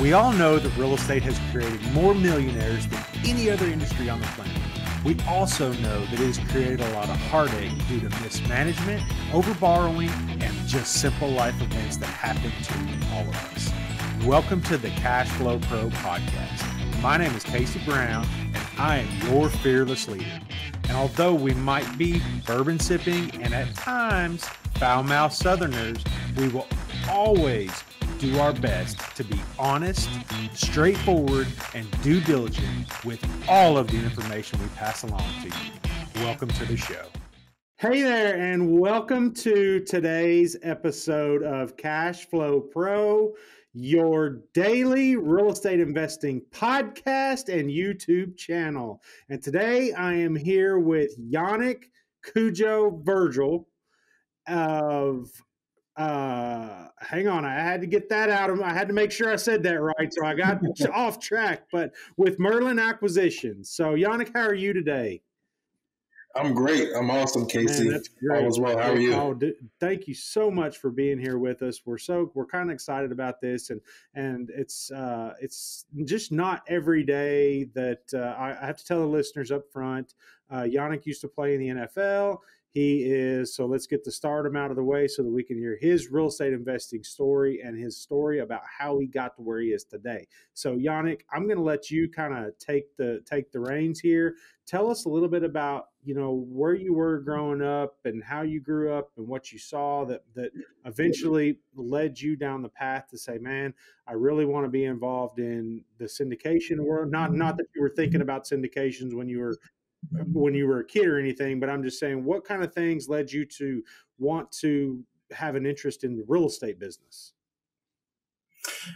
We all know that real estate has created more millionaires than any other industry on the planet. We also know that it has created a lot of heartache due to mismanagement, overborrowing, and just simple life events that happen to all of us. Welcome to the Cash Flow Pro podcast. My name is Casey Brown, and I am your fearless leader. And although we might be bourbon sipping and at times foul mouthed Southerners, we will always do our best to be honest, straightforward, and due diligent with all of the information we pass along to you. Welcome to the show. Hey there, and welcome to today's episode of Cash Flow Pro, your daily real estate investing podcast and YouTube channel. And today I am here with Yannick Cujo Virgil of uh hang on i had to get that out of i had to make sure i said that right so i got off track but with Merlynn Acquisitions so Yannik how are you today? I'm great. I'm awesome casey. Man, that's great. all is well. How are you? Oh, thank you so much for being here with us. We're so we're kind of excited about this and and it's uh it's just not every day that uh, I, I have to tell the listeners up front uh Yannik used to play in the nfl he is, so let's get the stardom out of the way so that we can hear his real estate investing story and his story about how he got to where he is today. So Yannik, I'm going to let you kind of take the take the reins here. Tell us a little bit about, you know, where you were growing up and how you grew up and what you saw that that eventually led you down the path to say, man, I really want to be involved in the syndication world. Not not that you were thinking about syndications when you were when you were a kid or anything, but I'm just saying, what kind of things led you to want to have an interest in the real estate business?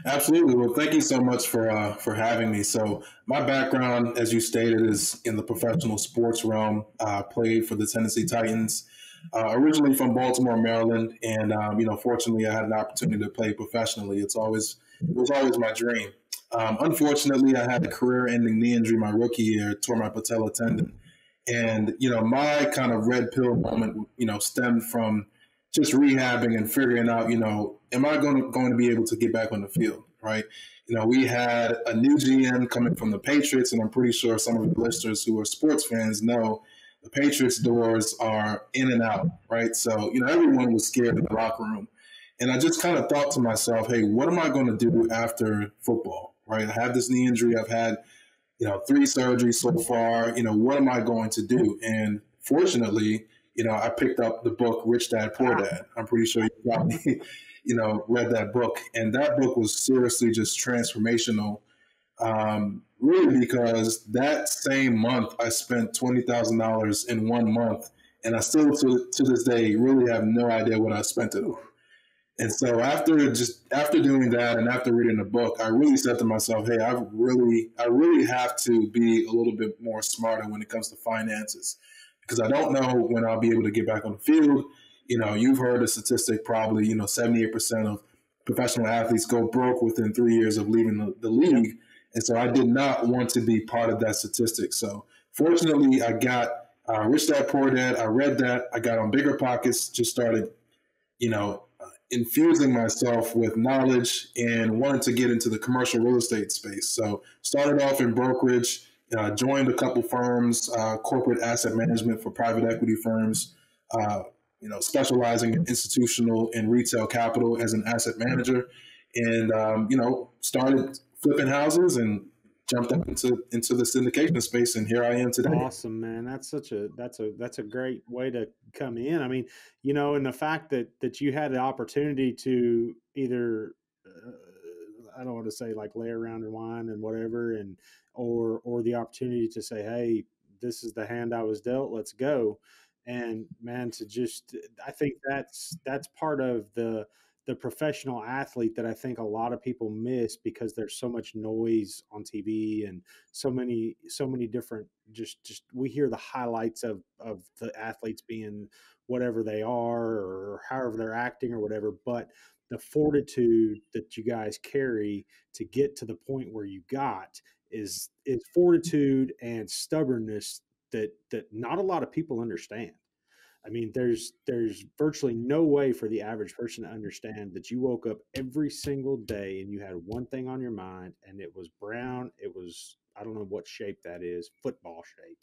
Absolutely. Well, thank you so much for uh, for having me. So, my background, as you stated, is in the professional sports realm. I uh, played for the Tennessee Titans, uh, originally from Baltimore, Maryland, and um, you know, fortunately, I had an opportunity to play professionally. It's always it was always my dream. Um, unfortunately, I had a career-ending knee injury my rookie year, tore my patella tendon, and you know my kind of red pill moment, you know, stemmed from just rehabbing and figuring out, you know, am I going to going to be able to get back on the field, right? You know, we had a new GM coming from the Patriots, and I'm pretty sure some of the listeners who are sports fans know the Patriots doors are in and out, right? So, you know, everyone was scared in the locker room. And I just kind of thought to myself, hey, what am I going to do after football? Right? I have this knee injury. I've had, you know, three surgeries so far. You know, what am I going to do? And fortunately, you know, I picked up the book Rich Dad Poor Dad. I'm pretty sure you probably, you know, read that book. And that book was seriously just transformational. Um, really, because that same month I spent twenty thousand dollars in one month, and I still to to this day really have no idea what I spent it on. And so after just after doing that and after reading the book, I really said to myself, "Hey, I really, I really have to be a little bit more smarter when it comes to finances, because I don't know when I'll be able to get back on the field. You know, you've heard the statistic probably, you know, seventy eight percent of professional athletes go broke within three years of leaving the, the league, and so I did not want to be part of that statistic. So fortunately, I got uh, Rich Dad Poor Dad. I read that. I got on Bigger Pockets. Just started, you know, infusing myself with knowledge and wanted to get into the commercial real estate space. So started off in brokerage, uh, joined a couple firms, uh, corporate asset management for private equity firms, uh, you know, specializing in institutional and retail capital as an asset manager, and um, you know, started flipping houses and jumped up into into the syndication space and here I am today. Awesome, man. That's such a that's a that's a great way to come in. I mean, you know, and the fact that that you had the opportunity to either uh, I don't want to say like lay around and wine and whatever and or or the opportunity to say, "Hey, this is the hand I was dealt. Let's go." And man, to just I think that's that's part of the the professional athlete that I think a lot of people miss because there's so much noise on TV and so many so many different just just we hear the highlights of of the athletes being whatever they are or however they're acting or whatever but the fortitude that you guys carry to get to the point where you got is is fortitude and stubbornness that that not a lot of people understand I mean, there's there's virtually no way for the average person to understand that you woke up every single day and you had one thing on your mind, and it was brown. It was I don't know what shape that is, football shape,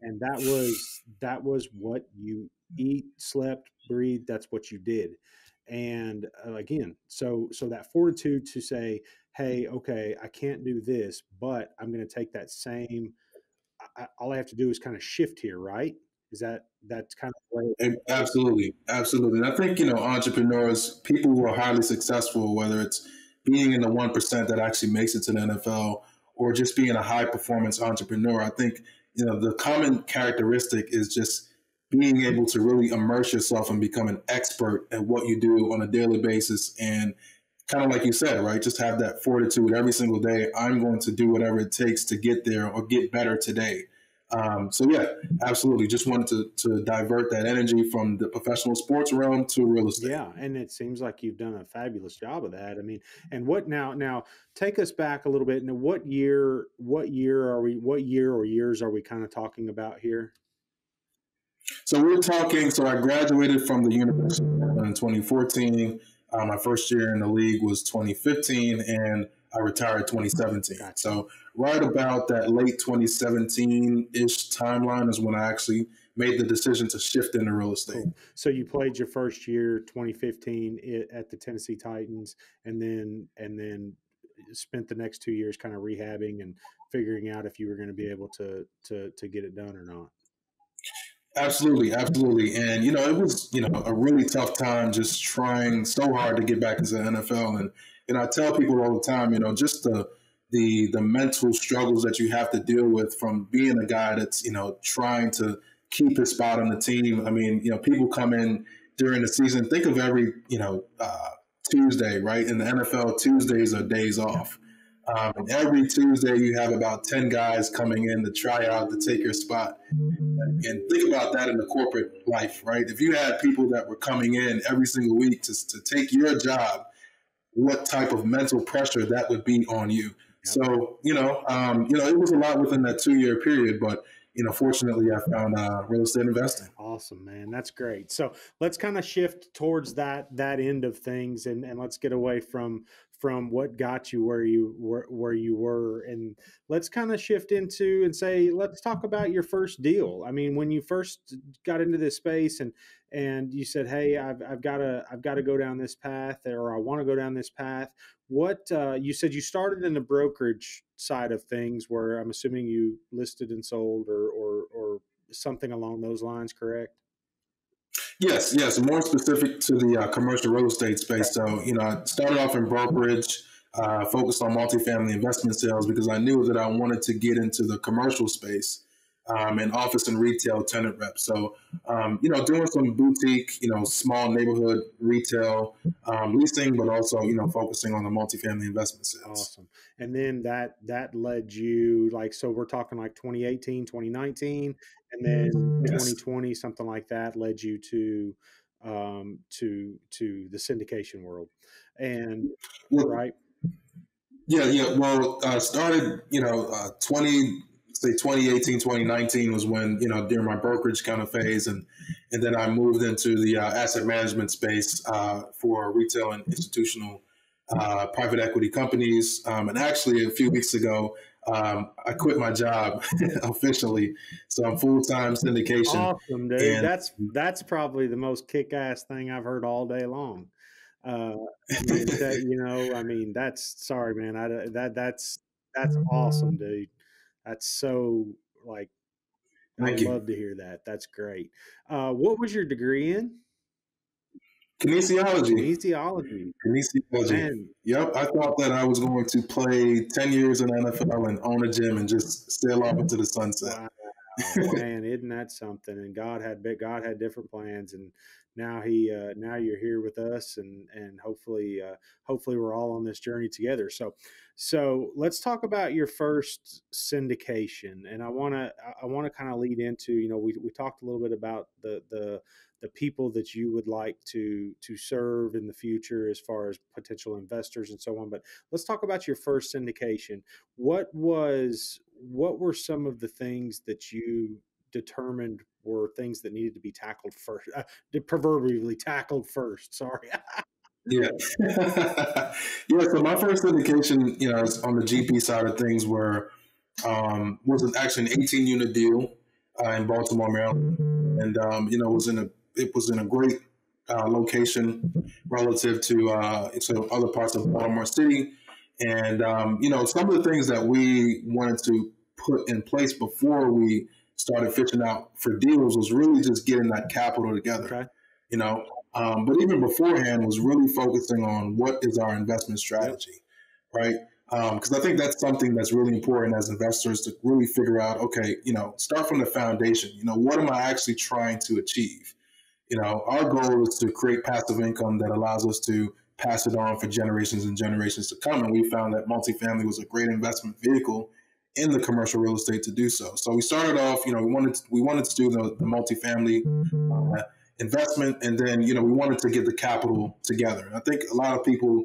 and that was that was what you eat, slept, breathe. That's what you did, and uh, again, so so that fortitude to say, hey, okay, I can't do this, but I'm going to take that same. I, all I have to do is kind of shift here, right? Is that that's kind of way? Absolutely, absolutely. And I think you know entrepreneurs, people who are highly successful, whether it's being in the one percent that actually makes it to the NFL, or just being a high performance entrepreneur, I think you know the common characteristic is just being able to really immerse yourself and become an expert at what you do on a daily basis and kind of like you said right just have that fortitude every single day i'm going to do whatever it takes to get there or get better today um, so yeah, absolutely. Just wanted to, to divert that energy from the professional sports realm to real estate. Yeah, and it seems like you've done a fabulous job of that. I mean, and what now? Now take us back a little bit. Now, what year? What year are we? What year or years are we kind of talking about here? So we're talking. So I graduated from the university in 2014. Uh, my first year in the league was 2015, and I retired 2017. Gotcha. So right about that late 2017 ish timeline is when I actually made the decision to shift into real estate. Cool. So you played your first year 2015 at the Tennessee Titans, and then and then spent the next two years kind of rehabbing and figuring out if you were going to be able to to to get it done or not. Absolutely, absolutely. And you know, it was, you know, a really tough time just trying so hard to get back into the NFL and and I tell people all the time, you know, just the the the mental struggles that you have to deal with from being a guy that's you know trying to keep his spot on the team. I mean, you know, people come in during the season. Think of every you know uh, Tuesday, right? In the NFL, Tuesdays are days off. Um, every Tuesday, you have about 10 guys coming in to try out to take your spot. And think about that in the corporate life, right? If you had people that were coming in every single week to, to take your job what type of mental pressure that would be on you. So, you know, um, you know, it was a lot within that two year period, but you know, fortunately, I found uh, real estate investing. Awesome, man. That's great. So let's kind of shift towards that that end of things, and and let's get away from from what got you where you were where you were and let's kind of shift into and say let's talk about your first deal. I mean when you first got into this space and and you said hey i've, I've got to i've got to go down this path or i want to go down this path what uh, you said you started in the brokerage side of things where i'm assuming you listed and sold or or, or something along those lines correct Yes, yes. More specific to the uh, commercial real estate space. So, you know, I started off in brokerage, uh, focused on multifamily investment sales because I knew that I wanted to get into the commercial space um, and office and retail tenant rep. So, um, you know, doing some boutique, you know, small neighborhood retail um, leasing, but also, you know, focusing on the multifamily investment sales. Awesome. And then that that led you like so we're talking like 2018, 2019, and then yes. 2020, something like that, led you to um, to to the syndication world. And well, right. Yeah, yeah. Well, uh, started, you know, uh, 20, say 2018, 2019 was when, you know, during my brokerage kind of phase. And, and then I moved into the uh, asset management space uh, for retail and institutional uh, private equity companies. Um, and actually, a few weeks ago, um, I quit my job officially, so I'm full time syndication. Awesome, dude. And, that's that's probably the most kick ass thing I've heard all day long. Uh, I mean, that, you know, I mean, that's sorry, man. I that that's that's awesome, dude. That's so like Thank I love to hear that. That's great. Uh, what was your degree in? Kinesiology. Kinesiology. Kinesiology. Man. Yep. I thought that I was going to play 10 years in NFL and own a gym and just sail off into the sunset. Wow. Man, isn't that something? And God had God had different plans, and now he uh, now you're here with us, and and hopefully uh, hopefully we're all on this journey together. So so let's talk about your first syndication, and I want to I want to kind of lead into you know we we talked a little bit about the the the people that you would like to to serve in the future as far as potential investors and so on but let's talk about your first syndication what was what were some of the things that you determined were things that needed to be tackled first, uh, proverbially tackled first. Sorry. yeah, yeah. So my first syndication, you know, on the GP side of things, were um, was actually an 18 unit deal uh, in Baltimore, Maryland, and um, you know, was in a it was in a great uh, location relative to uh, to other parts of Baltimore City. And um, you know, some of the things that we wanted to put in place before we started fishing out for deals was really just getting that capital together. Okay. You know, um, but even beforehand was really focusing on what is our investment strategy, right? Because um, I think that's something that's really important as investors to really figure out. Okay, you know, start from the foundation. You know, what am I actually trying to achieve? You know, our goal is to create passive income that allows us to pass it on for generations and generations to come. And we found that multifamily was a great investment vehicle in the commercial real estate to do so. So we started off, you know, we wanted to, we wanted to do the, the multifamily uh, investment, and then you know we wanted to get the capital together. And I think a lot of people,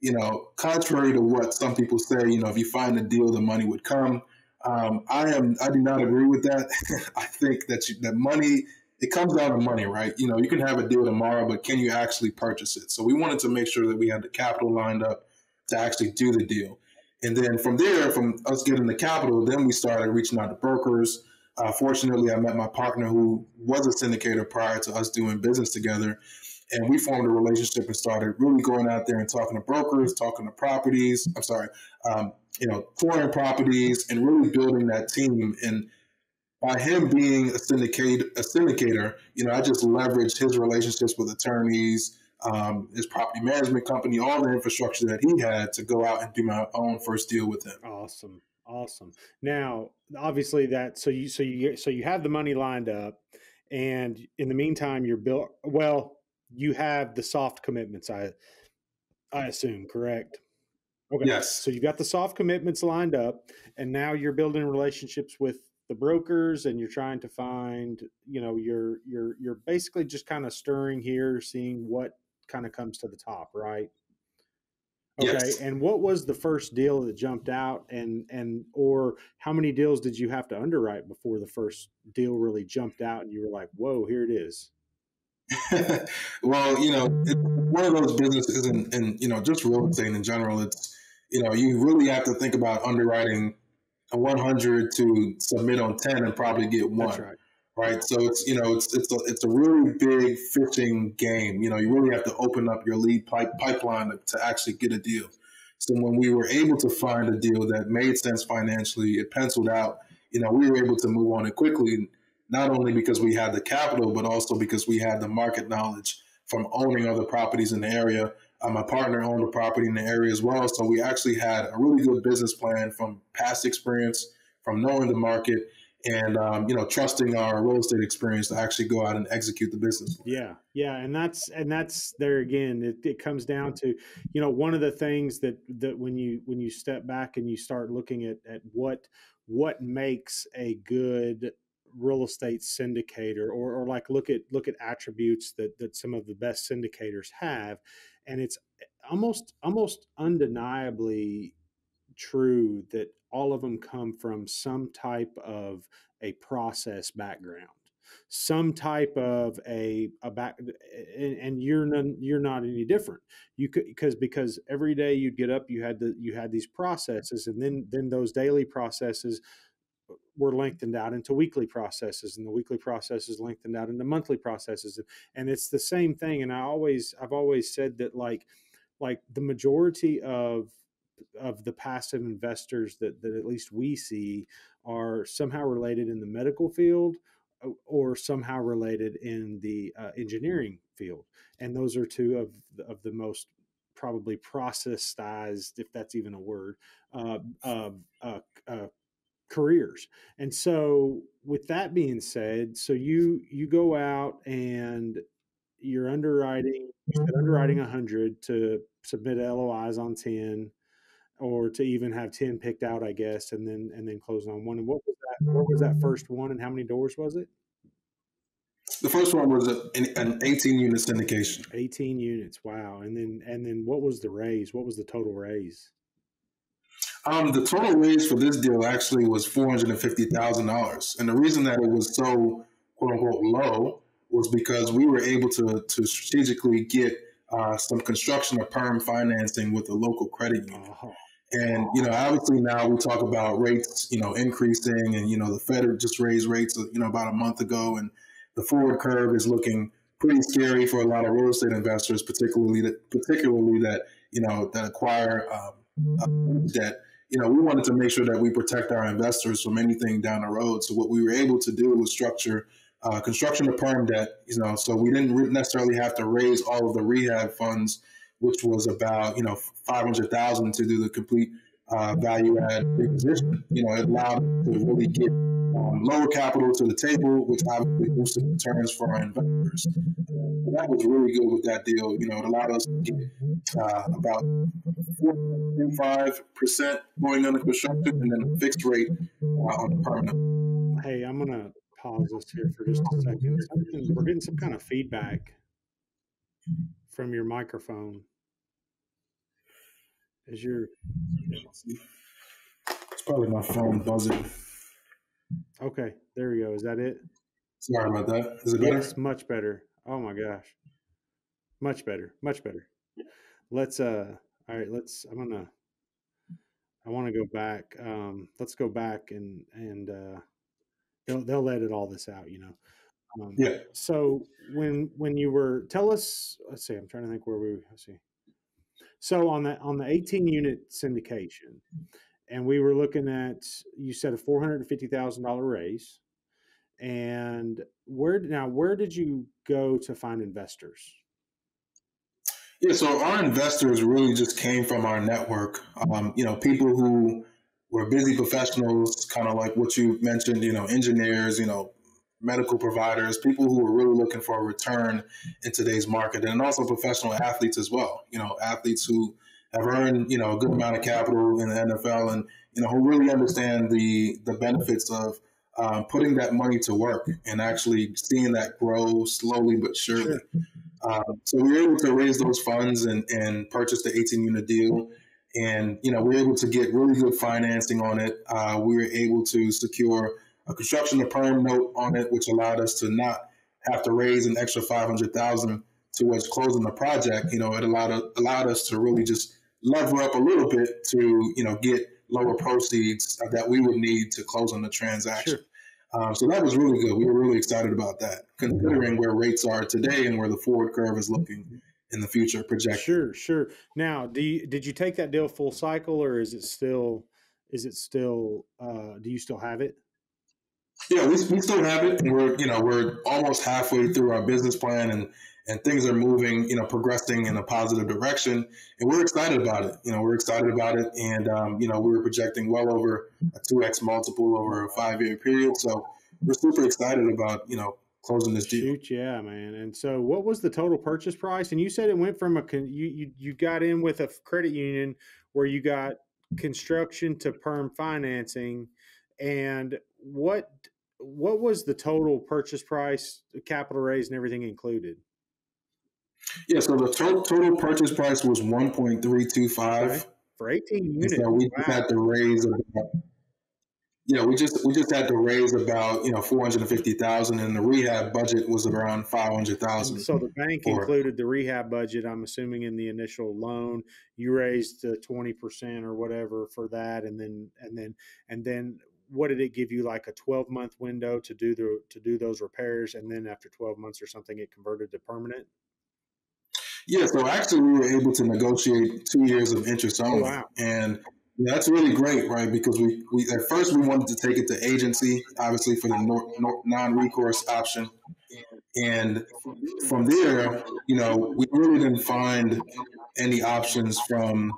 you know, contrary to what some people say, you know, if you find a deal, the money would come. Um, I am I do not agree with that. I think that you, that money it comes down to money, right? You know, you can have a deal tomorrow, but can you actually purchase it? So we wanted to make sure that we had the capital lined up to actually do the deal. And then from there, from us getting the capital, then we started reaching out to brokers. Uh, fortunately, I met my partner who was a syndicator prior to us doing business together. And we formed a relationship and started really going out there and talking to brokers, talking to properties. I'm sorry, um, you know, touring properties and really building that team. And by him being a syndicate a syndicator, you know, I just leveraged his relationships with attorneys, um, his property management company, all the infrastructure that he had to go out and do my own first deal with him. Awesome, awesome. Now, obviously, that so you so you so you have the money lined up, and in the meantime, you're built. Well, you have the soft commitments. I I assume correct. Okay. Yes. So you've got the soft commitments lined up, and now you're building relationships with the brokers and you're trying to find you know you're you're you're basically just kind of stirring here seeing what kind of comes to the top right okay yes. and what was the first deal that jumped out and and or how many deals did you have to underwrite before the first deal really jumped out and you were like whoa here it is well you know one of those businesses and, and you know just real estate in general it's you know you really have to think about underwriting 100 to submit on 10 and probably get one. Right. right. So it's you know it's it's a, it's a really big fishing game. You know you really have to open up your lead pipe, pipeline to, to actually get a deal. So when we were able to find a deal that made sense financially, it penciled out. You know we were able to move on it quickly, not only because we had the capital, but also because we had the market knowledge from owning other properties in the area uh, my partner owned a property in the area as well. So we actually had a really good business plan from past experience, from knowing the market, and um, you know trusting our real estate experience to actually go out and execute the business. Yeah, yeah, and that's and that's there again. It, it comes down to you know one of the things that that when you when you step back and you start looking at at what what makes a good real estate syndicator or, or like look at look at attributes that that some of the best syndicators have and it's eh, almost almost undeniably true that all of them come from some type of a process background some type of a, a back eh, and, you're none, you're not any different. You could because because every day you'd get up you had the you had these processes and then then those daily processes were lengthened out into weekly processes and the weekly processes lengthened out into monthly processes and it's the same thing and i always i've always said that like like the majority of of the passive investors that that at least we see are somehow related in the medical field or somehow related in the uh, engineering field and those are two of of the most probably processized if that's even a word uh, uh, uh, careers. And so with that being said, so you you go out and you're underwriting you underwriting mm-hmm. 100 to submit LOIs on 10 or to even have 10 picked out, I guess, and then and then close on one. And what was that what was that mm-hmm. first one and how many doors was it? The first one was a, an 18 unit syndication. 18 units. Wow. And then and then what was the raise? What was the total raise? Um, the total raise for this deal actually was four hundred and fifty thousand dollars, and the reason that it was so quote unquote low was because we were able to to strategically get uh, some construction or perm financing with a local credit union. Uh-huh. And you know, obviously now we talk about rates, you know, increasing, and you know, the Fed just raised rates, you know, about a month ago, and the forward curve is looking pretty scary for a lot of real estate investors, particularly that, particularly that you know that acquire um, debt. You know, we wanted to make sure that we protect our investors from anything down the road. So what we were able to do was structure uh, construction to perm debt. You know, so we didn't necessarily have to raise all of the rehab funds which was about you know five hundred thousand to do the complete uh, value add reposition. You know, it allowed to really get um, lower capital to the table, which obviously boosted returns for our investors. So that was really good with that deal. You know, it allowed us to get uh, about 4.5% going under construction and then a fixed rate uh, on the permanent. Hey, I'm going to pause this here for just a second. We're getting some kind of feedback from your microphone. Is your it's probably my phone buzzing. Okay, there we go. Is that it? Sorry about that. Is it better? Yes, much better. Oh my gosh. Much better. Much better. Let's uh all right, let's I'm gonna I wanna go back. Um let's go back and and uh they'll they'll edit all this out, you know. Um, yeah. So when when you were tell us, let's see, I'm trying to think where we let's see. So on the on the 18 unit syndication, and we were looking at you said a four hundred and fifty thousand dollar raise, and where now where did you go to find investors? Yeah, so our investors really just came from our network. Um, you know, people who were busy professionals, kind of like what you mentioned. You know, engineers. You know, medical providers, people who are really looking for a return in today's market, and also professional athletes as well. You know, athletes who have earned you know a good amount of capital in the NFL, and you know who really understand the the benefits of um, putting that money to work and actually seeing that grow slowly but surely. Um, so we were able to raise those funds and, and purchase the 18 unit deal. And, you know, we were able to get really good financing on it. Uh, we were able to secure a construction to perm note on it, which allowed us to not have to raise an extra five hundred thousand towards closing the project. You know, it allowed allowed us to really just lever up a little bit to you know get lower proceeds that we would need to close on the transaction. Sure. Um, so that was really good. We were really excited about that, considering where rates are today and where the forward curve is looking in the future projected. Sure, sure. Now, do you, did you take that deal full cycle, or is it still is it still uh, do you still have it? Yeah, we, we still have it. We're you know we're almost halfway through our business plan and and things are moving you know progressing in a positive direction and we're excited about it. You know we're excited about it and um, you know we were projecting well over a two x multiple over a five year period. So we're super excited about you know closing this deal. Shoot, yeah, man. And so, what was the total purchase price? And you said it went from a you you you got in with a credit union where you got construction to perm financing, and what what was the total purchase price, capital raise, and everything included? Yeah, so the total total purchase price was one point three two five for eighteen units. So we wow. had to raise about, yeah, we just we just had to raise about you know four hundred and fifty thousand, and the rehab budget was around five hundred thousand. So the bank included the rehab budget. I'm assuming in the initial loan, you raised twenty percent or whatever for that, and then and then and then what did it give you like a 12 month window to do the to do those repairs and then after 12 months or something it converted to permanent yeah so actually we were able to negotiate two years of interest oh, only oh, wow. and that's really great right because we, we at first we wanted to take it to agency obviously for the non-recourse option and from there you know we really didn't find any options from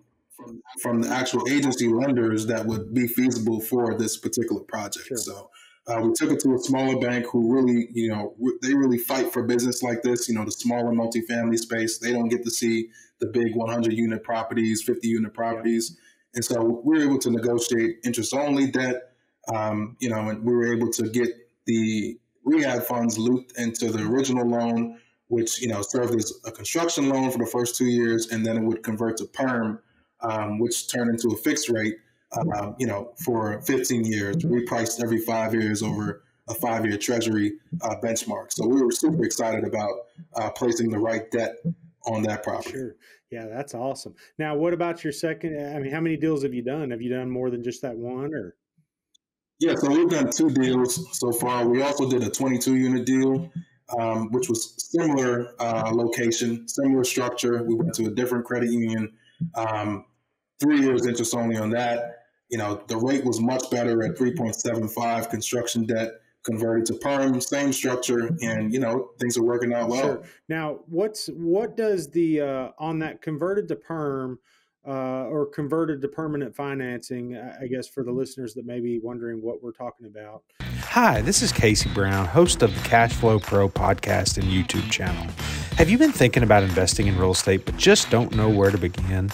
from the actual agency lenders that would be feasible for this particular project. Sure. So uh, we took it to a smaller bank who really, you know, they really fight for business like this. You know, the smaller multifamily space, they don't get to see the big 100 unit properties, 50 unit properties. Yeah. And so we were able to negotiate interest only debt, um, you know, and we were able to get the rehab funds looped into the original loan, which, you know, served as a construction loan for the first two years, and then it would convert to perm um, which turned into a fixed rate, uh, you know, for 15 years, repriced every five years over a five-year Treasury uh, benchmark. So we were super excited about uh, placing the right debt on that property. Sure. Yeah, that's awesome. Now, what about your second? I mean, how many deals have you done? Have you done more than just that one, or? Yeah, so we've done two deals so far. We also did a 22 unit deal, um, which was similar uh, location, similar structure. We went to a different credit union. Um, three years interest only on that. You know, the rate was much better at 3.75 construction debt converted to perm, same structure, and you know things are working out well. Sure. Now, what's what does the uh, on that converted to perm uh, or converted to permanent financing? I guess for the listeners that may be wondering what we're talking about. Hi, this is Casey Brown, host of the Cash Flow Pro podcast and YouTube channel. Have you been thinking about investing in real estate but just don't know where to begin?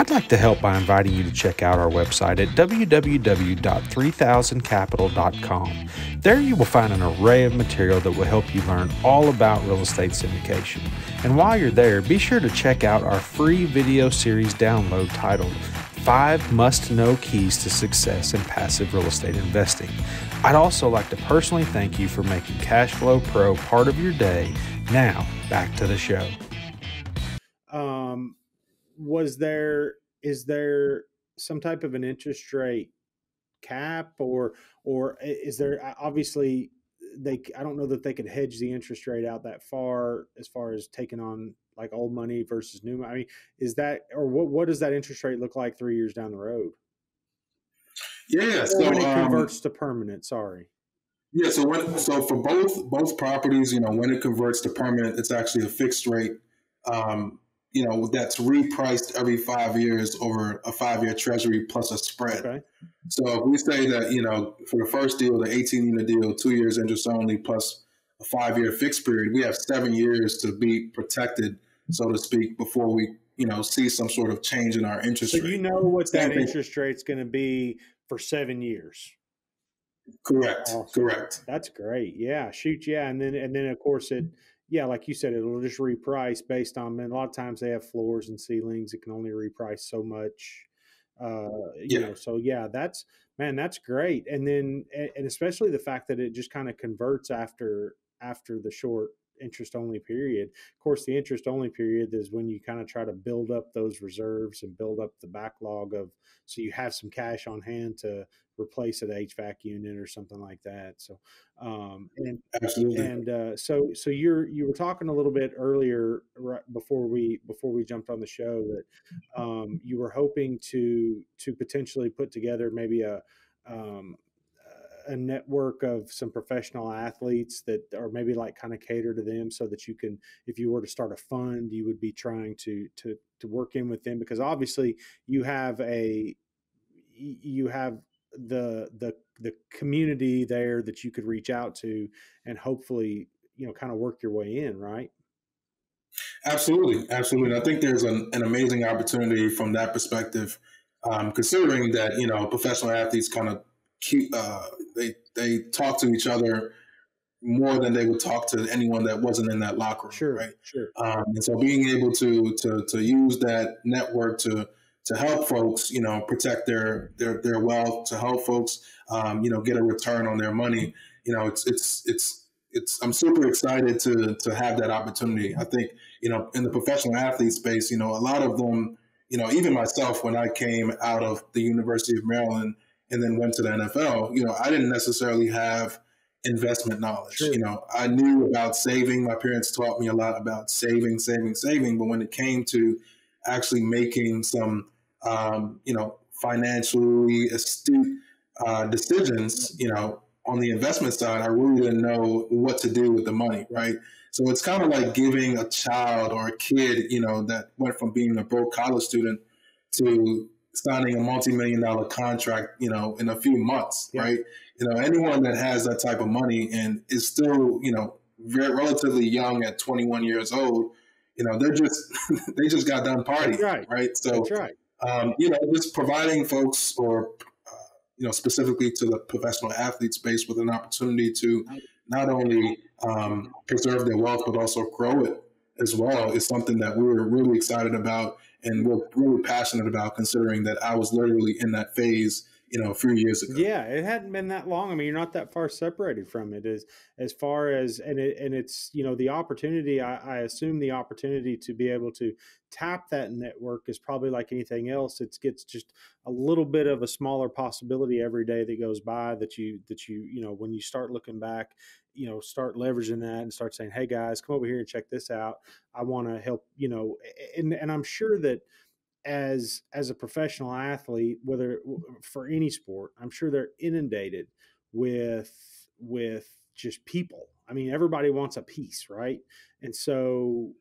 I'd like to help by inviting you to check out our website at www.3000capital.com. There you will find an array of material that will help you learn all about real estate syndication. And while you're there, be sure to check out our free video series download titled Five Must Know Keys to Success in Passive Real Estate Investing. I'd also like to personally thank you for making Cashflow Pro part of your day. Now, back to the show. Was there is there some type of an interest rate cap or or is there obviously they I don't know that they could hedge the interest rate out that far as far as taking on like old money versus new money. I mean, is that or what what does that interest rate look like three years down the road? Yeah, so when it um, converts um, to permanent. Sorry. Yeah, so when so for both both properties, you know, when it converts to permanent, it's actually a fixed rate. Um, you know, that's repriced every five years over a five year treasury plus a spread. Okay. So if we say that, you know, for the first deal, the 18 unit deal, two years interest only plus a five year fixed period, we have seven years to be protected, so to speak, before we, you know, see some sort of change in our interest so rate. you know what Same that thing. interest rate's going to be for seven years. Correct. Awesome. Correct. That's great. Yeah. Shoot. Yeah. And then, and then of course it, yeah, like you said, it'll just reprice based on. And a lot of times they have floors and ceilings; it can only reprice so much. Uh, you yeah. know, so yeah, that's man, that's great. And then, and especially the fact that it just kind of converts after after the short interest only period. Of course, the interest only period is when you kind of try to build up those reserves and build up the backlog of so you have some cash on hand to replace an HVAC unit or something like that. So, um, and Absolutely. and uh, so so you're you were talking a little bit earlier right before we before we jumped on the show that um, you were hoping to to potentially put together maybe a um, a network of some professional athletes that are maybe like kind of cater to them so that you can if you were to start a fund you would be trying to to to work in with them because obviously you have a you have the the the community there that you could reach out to and hopefully you know kind of work your way in right? Absolutely absolutely i think there's an, an amazing opportunity from that perspective um, considering that you know professional athletes kind of uh, they they talk to each other more than they would talk to anyone that wasn't in that locker room sure right? sure. Um, and so being able to to to use that network to to help folks, you know, protect their their their wealth, to help folks, um, you know, get a return on their money. You know, it's it's it's it's. I'm super excited to to have that opportunity. I think you know, in the professional athlete space, you know, a lot of them, you know, even myself when I came out of the University of Maryland and then went to the NFL, you know, I didn't necessarily have investment knowledge. Sure. You know, I knew about saving. My parents taught me a lot about saving, saving, saving. But when it came to actually making some, um, you know, financially astute uh, decisions, you know, on the investment side, I really didn't know what to do with the money, right? So it's kind of like giving a child or a kid, you know, that went from being a broke college student to signing a multi-million dollar contract, you know, in a few months, yeah. right? You know, anyone that has that type of money and is still, you know, very relatively young at 21 years old, you know, they're just they just got done partying, right? Right. So, right. Um, you know, just providing folks or uh, you know specifically to the professional athlete space with an opportunity to not only um, preserve their wealth but also grow it as well is something that we were really excited about and we're really passionate about considering that I was literally in that phase you know a few years ago. Yeah, it hadn't been that long. I mean, you're not that far separated from it as as far as and it and it's you know the opportunity. I, I assume the opportunity to be able to tap that network is probably like anything else. It gets just a little bit of a smaller possibility every day that goes by that you that you you know when you start looking back you know start leveraging that and start saying hey guys come over here and check this out i want to help you know and and i'm sure that as as a professional athlete whether mm-hmm. for any sport i'm sure they're inundated with with just people. I mean everybody wants a piece right? And so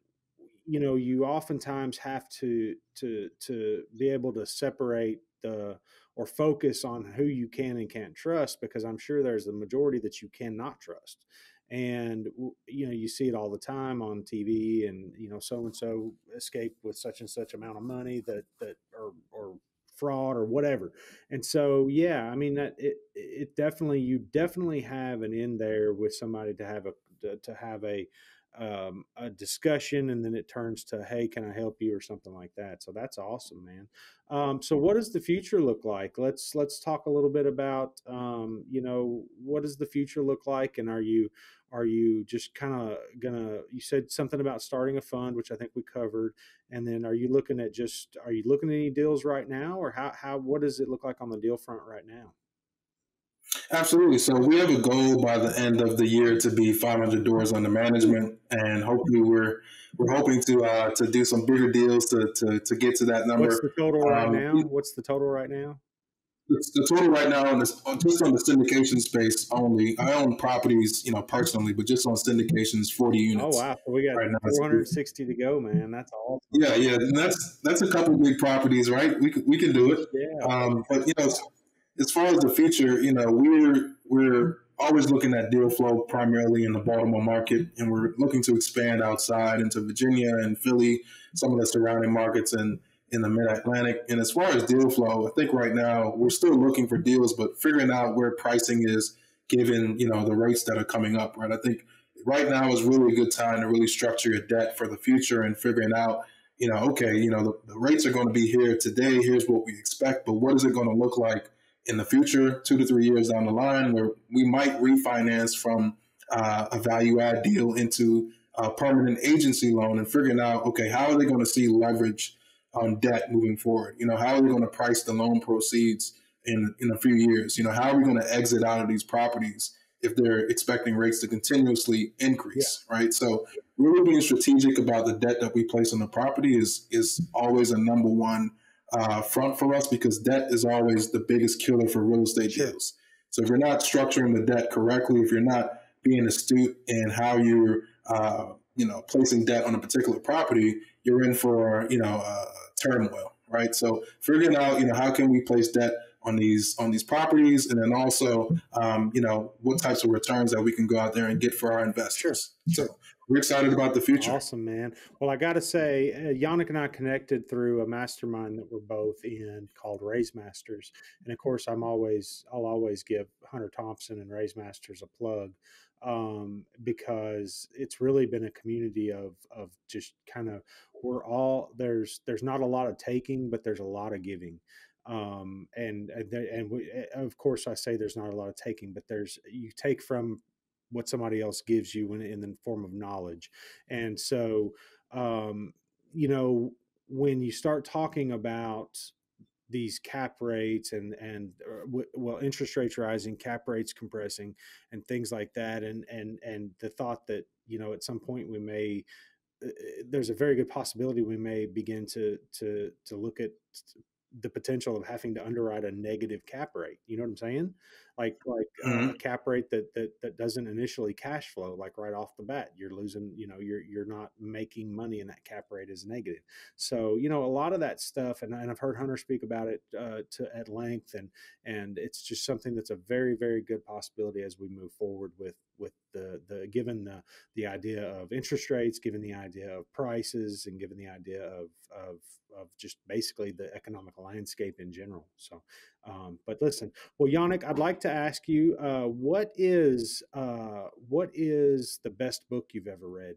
you know you oftentimes have to to to be able to separate the or focus on who you can and can't trust because i'm sure there's a majority that you cannot trust and you know you see it all the time on TV and you know so and so escaped with such and such amount of money that that or or fraud or whatever. And so yeah I mean that it it definitely you definitely have an in there with somebody to have a to have a um, a discussion and then it turns to hey can i help you? or something like that. So that's awesome man. Um, so what does the future look like? Let's let's talk a little bit about um, you know what does the future look like? And are you are you just kind of gonna you said something about starting a fund which i think we covered and then are you looking at just are you looking at any deals right now or how, how what does it look like on the deal front right now Absolutely. So we have a goal by the end of the year to be 500 doors under management, and hopefully we're we're hoping to uh, to do some bigger deals to, to to get to that number. What's the total right um, now? What's the total right now? The total right now on this, just on the syndication space only. I own properties, you know, personally, but just on syndications, forty units. Oh wow, so we got right 460 to go, man. That's all. Yeah, yeah, and that's that's a couple big properties, right? We can, we can do it. Yeah. Um, but you know, as far as the future, you know, we're we're always looking at deal flow primarily in the Baltimore market, and we're looking to expand outside into Virginia and Philly, some of the surrounding markets, and in the Mid Atlantic. And as far as deal flow, I think right now we're still looking for deals, but figuring out where pricing is given you know the rates that are coming up. Right, I think right now is really a good time to really structure your debt for the future and figuring out. You know, okay, you know, the, the rates are going to be here today. Here's what we expect, but what is it going to look like in the future, two to three years down the line, where we might refinance from uh, a value add deal into a permanent agency loan and figuring out, okay, how are they going to see leverage on debt moving forward? You know, how are we going to price the loan proceeds in, in a few years? You know, how are we going to exit out of these properties if they're expecting rates to continuously increase, yeah. right? So really being strategic about the debt that we place on the property is is always a number one uh, front for us because debt is always the biggest killer for real estate sure. deals. So if you're not structuring the debt correctly, if you're not being astute in how you're, uh, you know, placing debt on a particular property, you're in for, you know, uh, turmoil, right? So figuring out, you know, how can we place debt on these on these properties, and then also, um, you know, what types of returns that we can go out there and get for our investors. Sure. So we're excited about the future. Awesome, man. Well, I got to say, uh, Yannik and I connected through a mastermind that we're both in called Raise Masters, and of course, I'm always I'll always give Hunter Thompson and Raise Masters a plug um, because it's really been a community of of just kind of we're all there's there's not a lot of taking, but there's a lot of giving um, and and, and we, eh, of course I say there's not a lot of taking, but there's you take from what somebody else gives you in, in the form of knowledge. And so, um, you know, when you start talking about these cap rates and and uh, well interest rates rising cap rates compressing and things like that and and and the thought that you know at some point we may uh, there's a very good possibility we may begin to to to look at the potential of having to underwrite a negative cap rate. You know what I'm saying? Like like uh, mm-hmm. a cap rate that that that doesn't initially cash flow like right off the bat. You're losing, you know, you're you're not making money and that cap rate is negative. So, you know, a lot of that stuff and, and I've heard Hunter speak about it uh, to at length and and it's just something that's a very very good possibility as we move forward with with the the given the the idea of interest rates, given the idea of prices and given the idea of of of just basically the economic landscape in general. So, um, but listen, well, Yannik, I'd like to ask you, uh, what is uh, what is the best book you've ever read?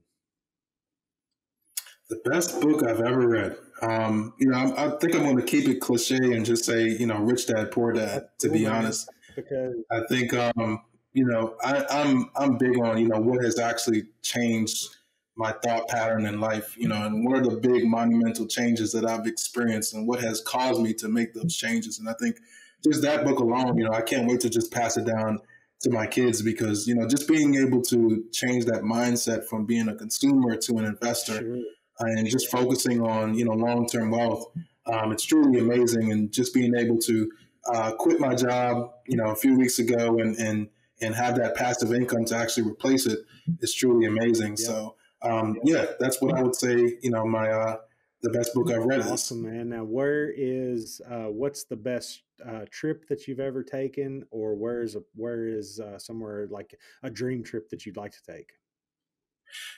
The best book I've ever read. Um, you know, I, I think I'm going to keep it cliche and just say, you know, Rich Dad Poor Dad. To be honest, because I think, um, you know, I, I'm I'm big on you know what has actually changed my thought pattern in life, you know, and what are the big monumental changes that I've experienced and what has caused me to make those changes. And I think just that book alone, you know, I can't wait to just pass it down to my kids because, you know, just being able to change that mindset from being a consumer to an investor sure. and just focusing on, you know, long term wealth, um, it's truly amazing. And just being able to uh, quit my job, you know, a few weeks ago and, and, and have that passive income to actually replace it is truly amazing. Yeah. So, um, yeah, that's what I would say. You know, my uh, the best book I've read. Awesome, is. man. Now, where is uh, what's the best uh, trip that you've ever taken, or where is a where is uh, somewhere like a dream trip that you'd like to take?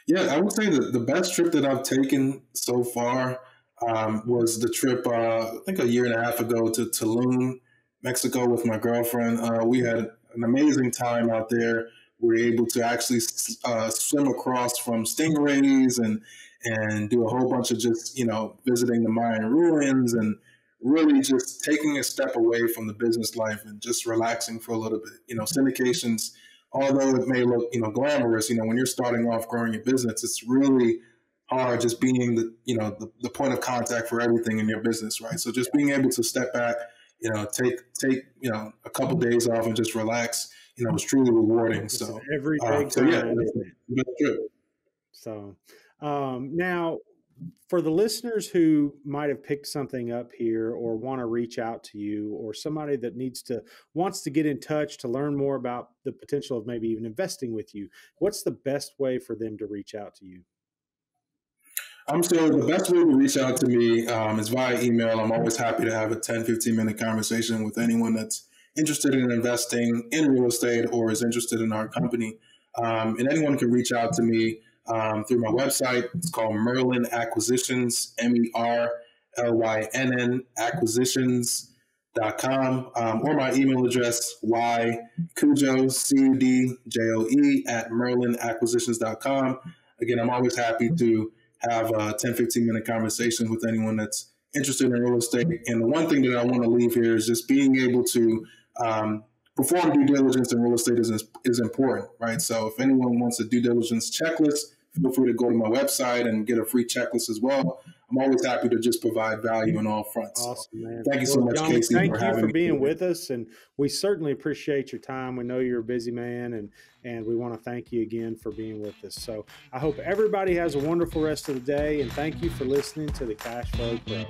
Yeah, I would say that the best trip that I've taken so far um, was the trip uh, I think a year and a half ago to Tulum, Mexico, with my girlfriend. Uh, we had an amazing time out there we're able to actually uh, swim across from stingrays and and do a whole bunch of just you know visiting the Mayan ruins and really just taking a step away from the business life and just relaxing for a little bit. You know, syndications, although it may look you know glamorous, you know when you're starting off growing your business, it's really hard just being the you know the, the point of contact for everything in your business, right? So just being able to step back, you know, take take you know a couple days off and just relax you know, it's truly rewarding. It's so every uh, so yeah, that's good. So um, now, for the listeners who might have picked something up here or want to reach out to you or somebody that needs to wants to get in touch to learn more about the potential of maybe even investing with you what's the best way for them to reach out to you um, so the best way to reach out to me um, is via email. I'm always happy to have a 10, 15 minute conversation with anyone that's interested in investing in real estate or is interested in our company. Um, and anyone can reach out to me um, through my website. It's called Merlynn Acquisitions, M E R L Y N N acquisitions.com, um, or my email address, y Cudjoe, C D J O E, at merlynnacquisitions.com. Again, I'm always happy to have a 10, 15 minute conversation with anyone that's interested in real estate. And the one thing that I want to leave here is just being able to um, perform due diligence in real estate is, is important, right? So if anyone wants a due diligence checklist, feel free to go to my website and get a free checklist as well. I'm always happy to just provide value on all fronts. Awesome, man. Thank you so well, much, John, Casey, thank for you for being with us, and we certainly appreciate your time. We know you're a busy man, and and we want to thank you again for being with us. So I hope everybody has a wonderful rest of the day, and thank you for listening to the Cash Flow Pro.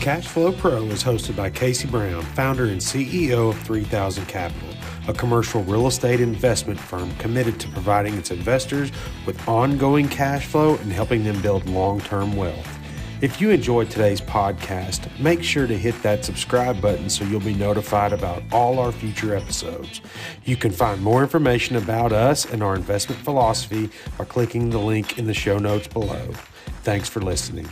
Cash Flow Pro is hosted by Casey Brown, founder and CEO of 3000 Capital, a commercial real estate investment firm committed to providing its investors with ongoing cash flow and helping them build long term wealth. If you enjoyed today's podcast, make sure to hit that subscribe button so you'll be notified about all our future episodes. You can find more information about us and our investment philosophy by clicking the link in the show notes below. Thanks for listening.